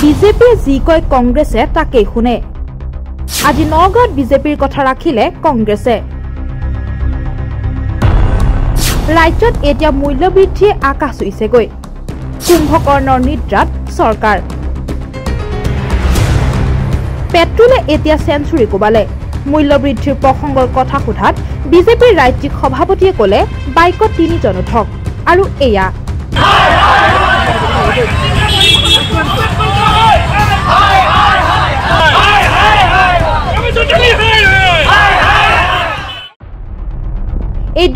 বিজেপিয়ে যি কয় কংগ্ৰেছে তাকেই শুনে। আজি নগাঁৱত বিজেপিৰ কথা ৰাখিলে কংগ্ৰেছে। ৰাজ্যত এতিয়া মূল্যবৃদ্ধিয়ে আকাশ চুইছেগৈ কুম্ভকৰ্ণৰ নিদ্ৰাত চৰকাৰ। পেট্ৰলে এতিয়া চেঞ্চুৰী কোবালে। মূল্যবৃদ্ধিৰ প্ৰসংগৰ কথা সোধাত বিজেপিৰ ৰাজ্যিক সভাপতিয়ে ক'লে বাইকত তিনিজন উঠক। আৰু এয়া।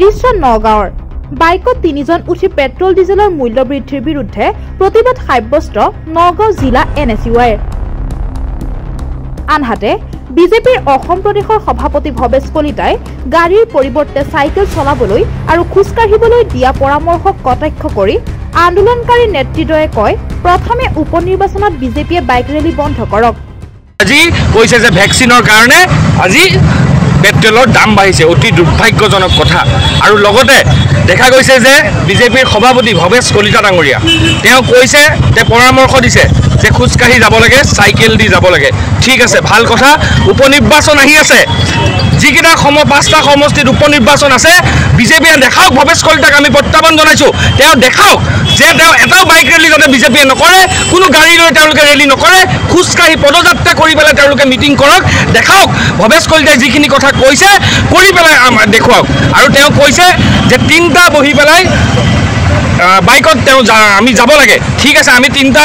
দৃশ্য নগাঁৱৰ। বাইকত তিনিজন উঠি পেট্ৰল ডিজেলৰ মূল্য বৃদ্ধিৰ বিৰুদ্ধে প্ৰতিবাদ সাব্যস্ত নগাঁও জিলা এন এছ ইউ আইৰ আনহাতে বিজেপিৰ অসম প্ৰদেশৰ সভাপতি ভৱেশ কলিতাই গাড়ীৰ পৰিৱৰ্তে চাইকেল চলাবলৈ আৰু খোজকাঢ়িবলৈ দিয়া পৰামৰ্শক কটাক্ষ কৰি আন্দোলনকাৰী নেতৃদ্বয়ে কয় প্ৰথমে উপ নিৰ্বাচনত বিজেপিয়ে বাইক ৰেলী বন্ধ কৰক। আজি কৈছে যে ভেকচিনৰ কাৰণে আজি পেট্ৰলৰ দাম বাঢ়িছে অতি দুৰ্ভাগ্যজনক কথা। আৰু লগতে দেখা গৈছে যে বিজেপিৰ সভাপতি ভৱেশ কলিতা ডাঙৰীয়া তেওঁ কৈছে যে পৰামৰ্শ দিছে যে খোজকাঢ়ি যাব লাগে চাইকেল দি যাব লাগে। ঠিক আছে ভাল কথা। উপ নিৰ্বাচন আহি আছে। যিকেইটা সম পাঁচটা সমষ্টিত উপ নিৰ্বাচন আছে বিজেপিয়ে দেখাওক ভৱেশ কলিতাক আমি প্ৰত্যাহ্বান জনাইছোঁ। তেওঁ দেখাওক যে তেওঁ এটাও বাইক ৰেলী যাতে বিজেপিয়ে নকৰে কোনো গাড়ী লৈ তেওঁলোকে ৰেলী নকৰে খোজকাঢ়ি পদযাত্ৰা কৰি পেলাই তেওঁলোকে মিটিং কৰক। দেখাওক ভৱেশ কলিতাই যিখিনি কথা কৈছে কৰি পেলাই দেখুৱাওক। আৰু তেওঁ কৈছে যে তিনিটা বহি পেলাই বাইকত তেওঁ আমি যাব লাগে। ঠিক আছে আমি তিনিটা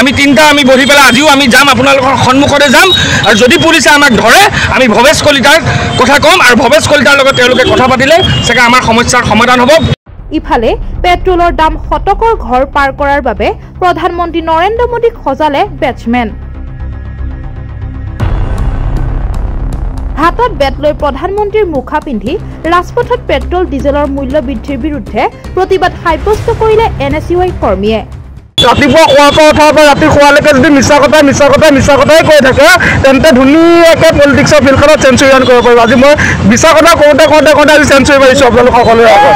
আমি তিনিটা আমি বহি পেলাই আজিও আমি যাম আপোনালোকৰ সন্মুখতে যাম। আৰু যদি পুলিচে আমাক ধৰে আমি ভৱেশ কলিতাৰ কথা ক'ম। আৰু ভৱেশ কলিতাৰ লগত তেওঁলোকে কথা পাতিলে চাগে আমাৰ সমস্যাৰ সমাধান হ'ব। ইফালে পেট্ৰলৰ দাম শতকৰ ঘৰ পাৰ কৰাৰ বাবে প্ৰধানমন্ত্ৰী নৰেন্দ্ৰ মোদীক সজালে বেটছমেন। হাতত বেট লৈ প্ৰধানমন্ত্ৰীৰ মুখা পিন্ধি ৰাজপথত পেট্ৰল ডিজেলৰ মূল্য বৃদ্ধিৰ বিৰুদ্ধে প্ৰতিবাদ সাব্যস্ত কৰিলে এন এছ ইউ আই কৰ্মীয়ে। ৰাতিপুৱা খোৱাৰ পৰা উঠাৰ পৰা ৰাতি শোৱালৈকে যদি মিছা কথা মিছা কথা মিছা কথাই কৈ থাকে তেন্তে ধুনীয়াকৈ পলিটিক্সৰ ফিল্ডখনত চেঞ্চুৰী ৰান কৰিব পাৰিব। আজি মই মিছা কথা কওঁতে কওঁতে কওঁতে আজি চেঞ্চুৰী মাৰিছোঁ আপোনালোক সকলোৰে আগত।